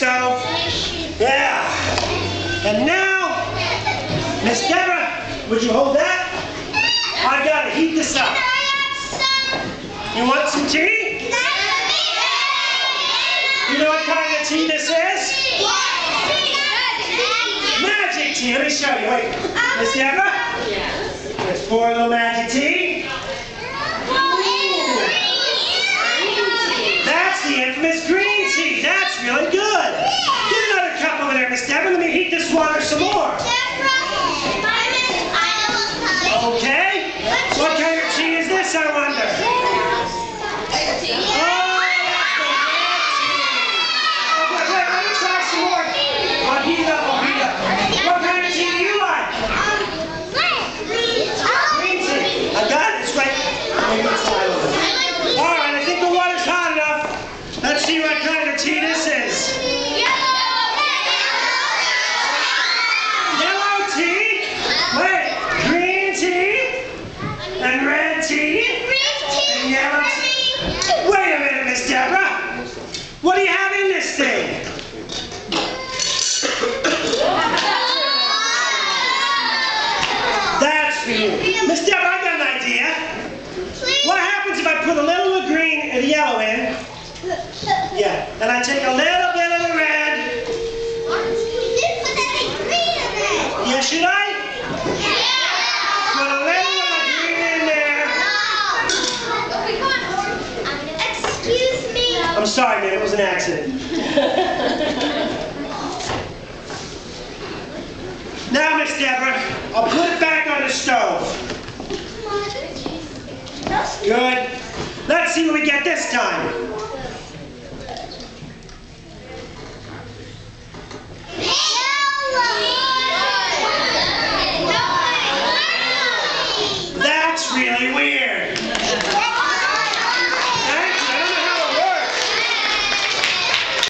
stove. Yeah. And now, Miss Deborah, would you hold that? I gotta heat this up. You want some tea? You know what kind of tea this is? Magic tea. Let me show you. Wait. Miss Deborah? Let's pour a little magic tea. That's the infamous green tea. That's really good. Get another Miss Let me heat this water some more. Wait a minute, Miss Deborah. What do you have in this thing? I'm sorry, man, it was an accident. now, Miss Deborah, I'll put it back on the stove. Good. Let's see what we get this time. That's really weird.